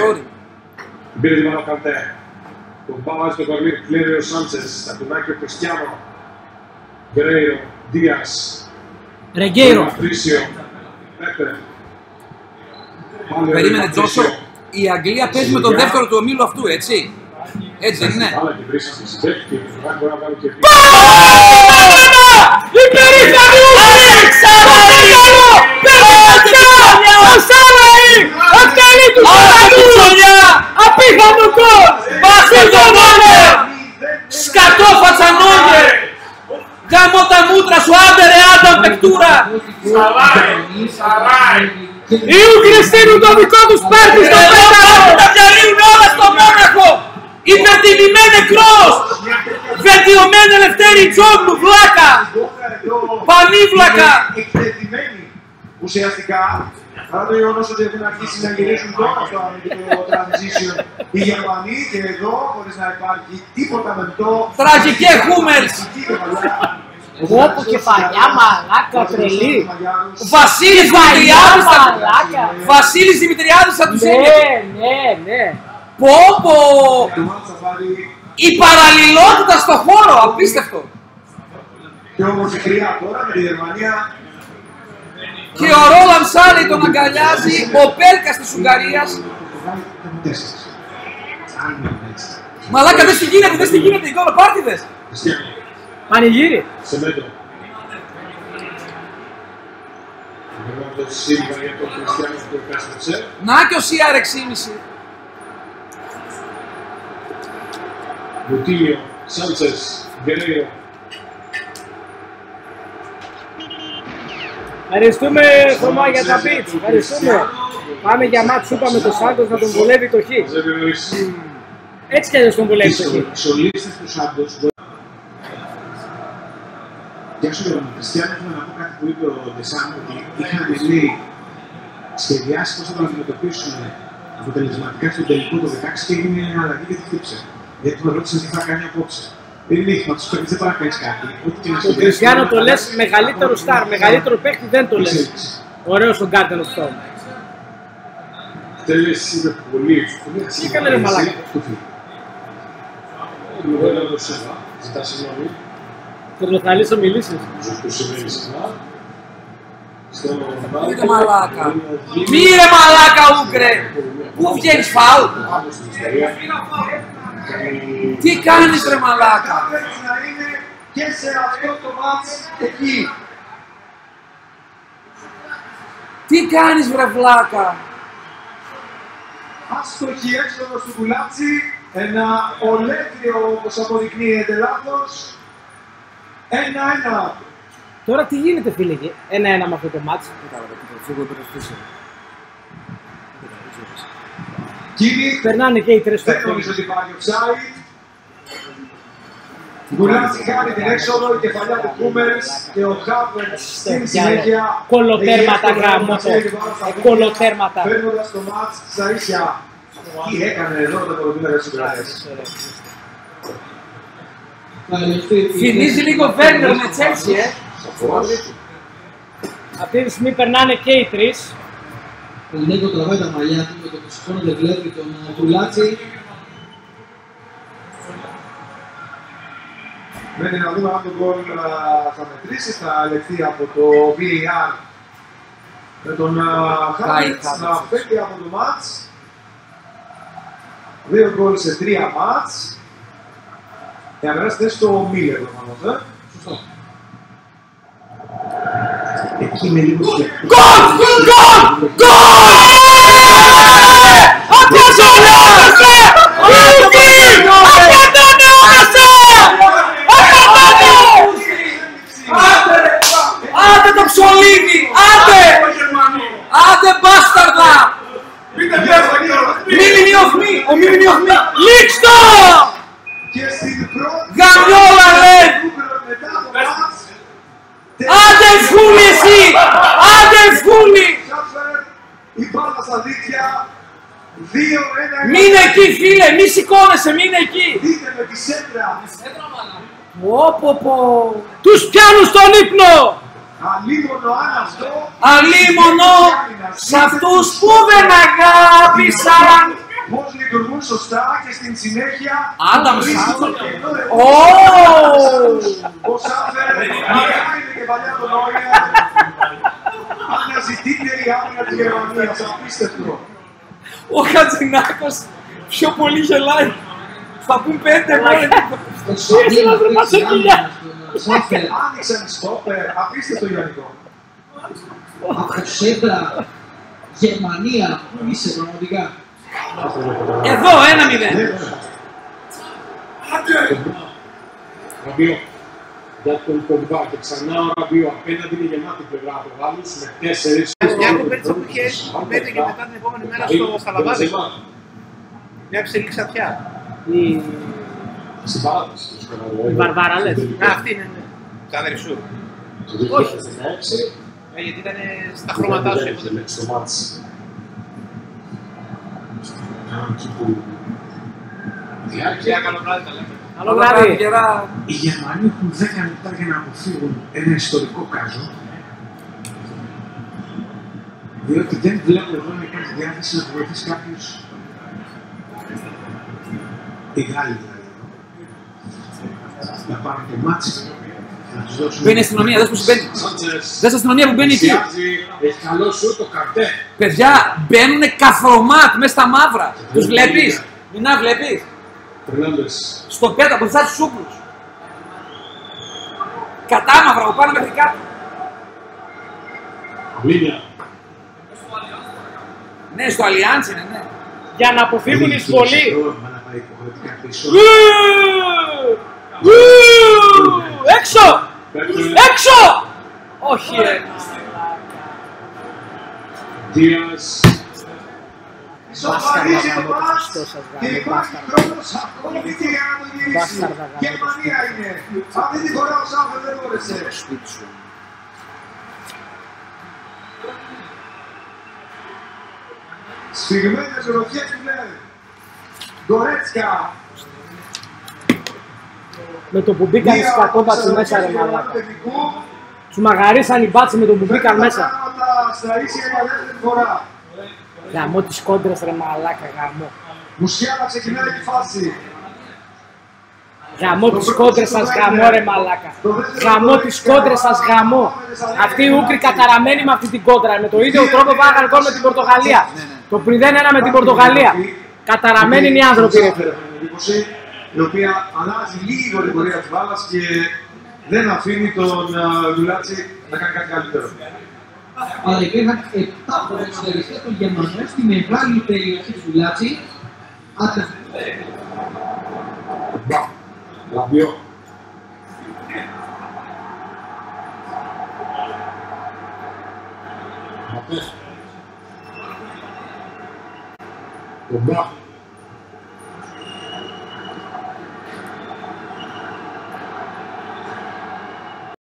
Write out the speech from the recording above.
Sorry. Πήρε την πάνω καρτέ. Τον Πάο στο κορμί, Κλέριο Σάντσες, Τακουνάκη Κριστιανό, Γκρέιο, Δίας, Ρεγκέιρο. Πατρίσιο, Πέπε. Πάλι Περίμενε Πατρίσιο. Τζόσο. Η Αγγλία παίζει με τον δεύτερο του ομίλου αυτού, έτσι. Έτσι δεν είναι. Βάλα και βρίσκεις, συμπέχει και μπορεί να κάνει και Η περήφανη Αλεξάνδρη! Ο Σάβαη! Ο τέλει τους Σαββανού! Απίθανο κόλ! Πάσε το νόμο! Σκατόφατσα νόγερ! Γαμώ τα μούτρα σου, άντε ρε Άνταμ παικτούρα! Οι Ούγγροι στείλουν το δικό τους πάρτι στο Εδώ πέταλο! κάτω τα διαλύουν όλα στο Μόναχο! Υπερτιμημένε κρός! Βελτιωμένη ελευθέρη Τζόγλου, βλάκα! Πανίβλακα! Εκτεθειμένοι ουσιαστικά παρά το γεγονό ότι έχουν αρχίσει να γυρίσουν τώρα στο αμυντικό transition οι Γερμανοί και εδώ χωρίς να υπάρχει τίποτα με το. Τραγικέ Χούμερς! Όπου κεφαλιά, μαλάκα, τρελή. Βασίλης Κεφαλιά, Δημητριάδης θα... μαλάκα. Βασίλης Δημητριάδης θα τους Ναι, έλεγε. ναι, ναι. Πω πω! Το μάτς θα πάρει Η παραλληλότητα στο χώρο, απίστευτο. πιο όμορφη χρειά τώρα με τη Γερμανία. Και ο Ρόλαν Σάλι τον αγκαλιάζει, ο Πέλκας της Ουγγαρίας. Τέσσερις. Αν είναι έτσι. Μαλάκα δεν στη γίνεται, δεν στη γίνεται, εικόνα πάρτιδες. Χριστιανό, Πανηγύρι. σε μέτρο. Βέβαια το Σίλβα για τον Χριστιανό που κάστεψε. Να και ο CR 6,5. Μπουτίλιο, Σάντσες, Γκρέιο, Ευχαριστούμε Θωμά για τα beats. Ευχαριστούμε. Πάμε για μάτς σούπα με το Σάντος να τον βολεύει το χ. μαζεύει νωρίς. Έτσι κι αλλιώς τον βολεύει το χ. Οι σολίστες του Σάντος Γεια σου Γιώργο, Χριστιανό, θέλω να πω κάτι που είπε ο Δεσάν ότι είχαν λέει σχεδιάσεις πώς θα το αντιμετωπίσουν αποτελεσματικά στο τελικό το 16 και έγινε μια αλλαγή και τη χτύψε. Γιατί με ρώτησαν τι θα κάνει απόψε. Δεν είναι ίχνο, τους παίρνει, δεν πάει να κάνεις κάτι. Ό,τι και να Τον σχεδιάσεις, Κριστιανό το πρέπει να λες κάνεις. μεγαλύτερο στάρ, μεγαλύτερο παίχτη δεν το λες. Εξέλιξη. Ωραίος στον Garden of Stone. Τέλειες είναι πολύ, πολύ Τι έκανε ρε μαλάκα; Κουφί. Λογόνα το Σέβα, ζητά συγγνώμη, Κοντροθαλής ομιλήσεις. που συμβαίνει συχνά. Στο Μύρε μαλάκα. Μύρε μαλάκα Ούγκρε. Πού βγαίνεις φάουλ; Τι κάνεις ρε μαλάκα; Πρέπει να είναι και σε αυτό το μάτς εκεί. Τι κάνεις βρε βλάκα; Άστοχη έξοδο του Κουλάτσι, ένα ολέθριο όπως αποδεικνύεται λάθος. Ένα-ένα. Τώρα τι γίνεται φίλε εκεί. Ένα-ένα με αυτό το μάτς. Κύριοι, Περνάνε και οι τρεις στο δεν νομίζω ότι υπάρχει offside. Κουλάτσι κάνει την έξοδο, η κεφαλιά του Κούμερς και ο Χάβερτς στην συνέχεια. Κολοτέρματα έχει γάμο εύκολα το. να πάνω στα Ε, δίκτυα, Κολοτέρματα. Παίρνοντας το μάτς στα ίσια. Τι έκανε εδώ το κολοτέρμα στους Κουλάτες. Θυμίζει λίγο Βέρνερ με Τσέλσι, ε. Αυτή τη στιγμή περνάνε και οι τρεις. Ο Νίκο τραβάει τα μαλλιά του με το που σηκώνονται βλέπει τον ε, Πουλάτσι. Μένει να δούμε αν το γκολ α, θα μετρήσει, θα ελεγχθεί από το VAR με τον Χάβιτς Χάβιτς. να φεύγει από το μάτς. Δύο γκολ σε τρία μάτς. Για να περάσετε στο Μίλλερ προφανώς, ε. Σωστό. Εκεί είναι λίγο σκεπτικό. Γκολ! Γκολ! Άντε το ψολίδι! Άντε! Άντε μπάσταρδα! Μη μείνει οχμή! Ο μη μείνει οχμή! Λίξτο! Και στην πρώτη Γαμιόλα ρε! μετά το μάτς Άντε φούλη εσύ! Άντε φούλη! Σάφερ, η μπάλα στα δίκτυα 2-1 Μείνε εκεί φίλε! Μη σηκώνεσαι! Μείνε εκεί! Δείτε με τη σέντρα Πω πω πω! Τους πιάνουν στον ύπνο! Αλίμονο αν αυτό. Αλίμονο σε αυτούς που δεν αγάπησαν. Πώ λειτουργούν σωστά και στην συνέχεια. Άνταμ βρίσκουν Σάντλερ. το κενό ρε- Ω! Ο Σάφερ, μακάρι είναι και παλιά τον Νόιερ. Αναζητείται η άμυνα της Γερμανίας, απίστευτο. Ο Χατζηνάκος πιο πολύ γελάει. Θα πούν πέντε μόνο. Εσύ να βρε μασακιλιά. Σάφερ, Άνοιξαν στόπερ, απίστευτο Ιωαννικό. από σέντρα, Γερμανία, πού είσαι πραγματικά. Εδώ, ένα μηδέν. Ραμπιό. Για τον Κομπά και ξανά ο Ραμπιό. Απέναντι είναι γεμάτη πλευρά από Γάλλους με τέσσερις. Μια κοπέλτσα που είχε πέντε και μετά την επόμενη μέρα στο Σταλαβάδι. Μια ψηλή ξαφιά. Η Στην παράταση. η Βαρβάρα λες. Α, αυτή είναι. ναι. Τα αδερφού. Όχι. Ε, γιατί ήταν στα χρώματά σου. Στο μάτς. Εκεί που Για καλό βράδυ τα λέμε. Καλό βράδυ. Γερά. Οι Γερμανοί έχουν 10 λεπτά για να αποφύγουν ένα ιστορικό κάζο. Διότι δεν βλέπω εδώ να υπάρχει διάθεση να βοηθήσει κάποιος. Οι Γάλλοι δηλαδή. Να πάρουν το μάτσι, να τους δώσουν. Μπαίνει η αστυνομία, δες που συμβαίνει. Σάντσες Δες αστυνομία που μπαίνει εκεί. πλησιάζει, Έχει καλό σου το καρτέ. Παιδιά, μπαίνουν καθρομάτ μέσα στα μαύρα. Τους βλέπεις. Μινά βλέπεις. Φερνάντες. Στο πέτα μπροστά στους σούπλους. Κατάμαυρα από πάνω μέχρι κάτω. Λίνια. Ναι, στο Allianz είναι, ναι. Για να αποφύγουν εισβολή. Να πάει υποχρεωτικά πίσω. Ου! Ου! Έξω! Πέφτουν. Έξω! Όχι, ρε. Δίας. Ισοφαρίζει το γάμο το μάτς Χριστό σας γάμο, και υπάρχει μπάσταρδα. χρόνος ακόμη και για να το γυρίσει. Μπάσταρδα γάμο το Γερμανία είναι. Αυτή τη φορά ο Σάφερ δεν μπόρεσε. Σφιγμένες ροχές του λέει. Γκορέτσκα. Με το που μπήκαν οι Μία σκατόμπατσι από τις μέσα ρε ροχές του μαλάκα. τεχνικού. Τους μαγαρίσαν οι μπάτσι με το που μπήκαν Φέρνουν μέσα. τα πράγματα Στα ίσια για δεύτερη φορά. Γαμώ τις κόντρες ρε μαλάκα, γαμώ. Μουσιάλα ξεκινάει τη φάση. Γαμώ τις κόντρες σας γαμώ ρε μαλάκα. Γαμώ τις κόντρες σας γαμώ. Αυτοί οι Ούγγροι καταραμένοι με αυτή την κόντρα. Με το ίδιο τρόπο βάλανε γκολ με την Πορτογαλία. Το πριν δεν ένα με την Πορτογαλία. Καταραμένοι είναι οι άνθρωποι ρε φίλε. Εντύπωση, η οποία αλλάζει λίγο την πορεία της μπάλας και δεν αφήνει τον α, Γκουλάτσι να κάνει κάτι καλύτερο. Αλλά υπήρχαν 7 ποδοσφαιριστές των Γερμανών στη μεγάλη περιοχή του Γκουλάτσι. Άτε, Μπα, Λαμπιό. Μαπέ. Το μπα.